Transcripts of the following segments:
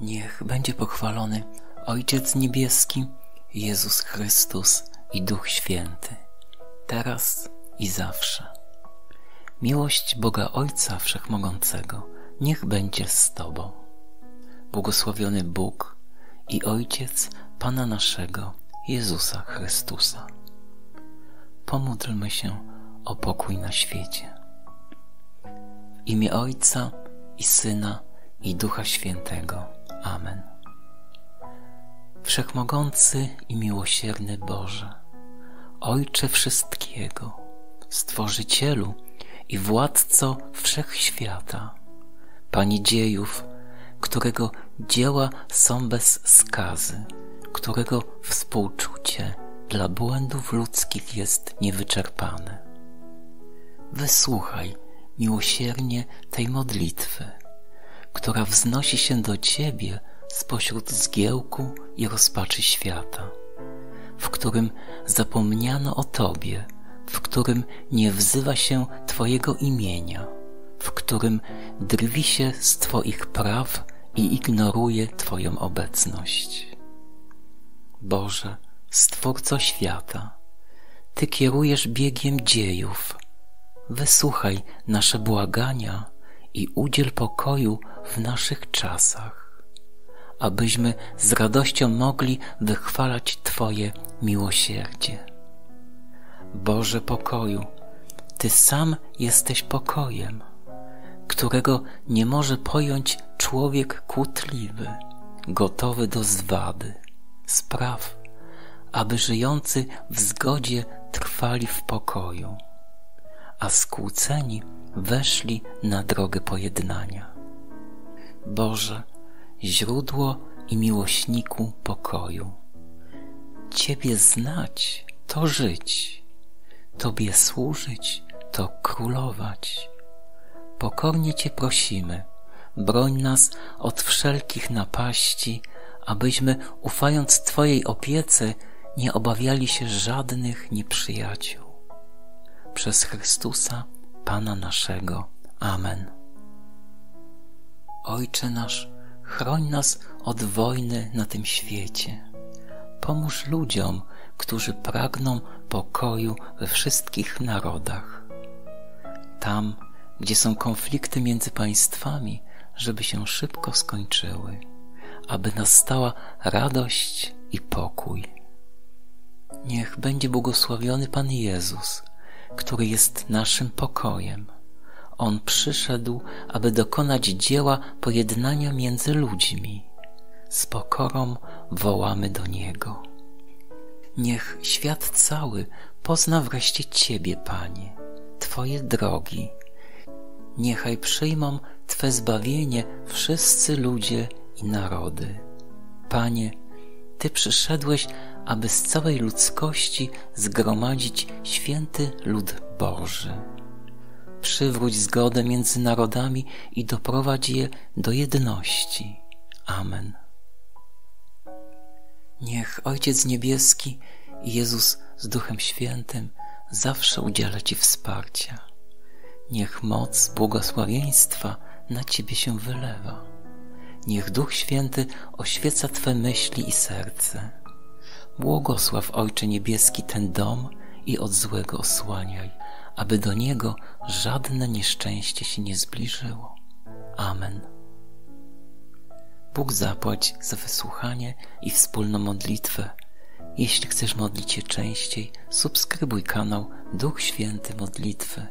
Niech będzie pochwalony Ojciec Niebieski, Jezus Chrystus i Duch Święty, teraz i zawsze. Miłość Boga Ojca Wszechmogącego niech będzie z Tobą. Błogosławiony Bóg i Ojciec Pana naszego, Jezusa Chrystusa. Pomódlmy się o pokój na świecie. W imię Ojca i Syna i Ducha Świętego. Amen. Wszechmogący i miłosierny Boże, Ojcze wszystkiego, Stworzycielu i Władco Wszechświata, Panie dziejów, którego dzieła są bez skazy, którego współczucie dla błędów ludzkich jest niewyczerpane. Wysłuchaj miłosiernie tej modlitwy która wznosi się do Ciebie spośród zgiełku i rozpaczy świata, w którym zapomniano o Tobie, w którym nie wzywa się Twojego imienia, w którym drwi się z Twoich praw i ignoruje Twoją obecność. Boże, Stwórco świata, Ty kierujesz biegiem dziejów. Wysłuchaj nasze błagania i udziel pokoju w naszych czasach, abyśmy z radością mogli wychwalać Twoje miłosierdzie. Boże pokoju, Ty sam jesteś pokojem, którego nie może pojąć człowiek kłótliwy, gotowy do zwady. Spraw, aby żyjący w zgodzie trwali w pokoju, a skłóceni weszli na drogę pojednania. Boże, źródło i miłośniku pokoju. Ciebie znać to żyć, Tobie służyć to królować. Pokornie Cię prosimy, broń nas od wszelkich napaści, abyśmy, ufając Twojej opiece, nie obawiali się żadnych nieprzyjaciół. Przez Chrystusa, Pana naszego. Amen. Ojcze nasz, chroń nas od wojny na tym świecie. Pomóż ludziom, którzy pragną pokoju we wszystkich narodach. Tam, gdzie są konflikty między państwami, żeby się szybko skończyły, aby nastała radość i pokój. Niech będzie błogosławiony Pan Jezus, który jest naszym pokojem. On przyszedł, aby dokonać dzieła pojednania między ludźmi. Z pokorą wołamy do Niego. Niech świat cały pozna wreszcie Ciebie, Panie, Twoje drogi. Niechaj przyjmą Twe zbawienie wszyscy ludzie i narody. Panie, Ty przyszedłeś, aby z całej ludzkości zgromadzić święty lud Boży. Przywróć zgodę między narodami i doprowadź je do jedności. Amen. Niech Ojciec Niebieski i Jezus z Duchem Świętym zawsze udziela Ci wsparcia. Niech moc błogosławieństwa na Ciebie się wylewa. Niech Duch Święty oświeca Twe myśli i serce. Błogosław Ojcze Niebieski ten dom i od złego osłaniaj, aby do niego żadne nieszczęście się nie zbliżyło. Amen. Bóg zapłać za wysłuchanie i wspólną modlitwę. Jeśli chcesz modlić się częściej, subskrybuj kanał Duch Święty Modlitwy.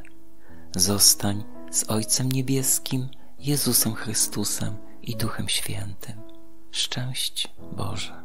Zostań z Ojcem Niebieskim, Jezusem Chrystusem i Duchem Świętym. Szczęść Boże.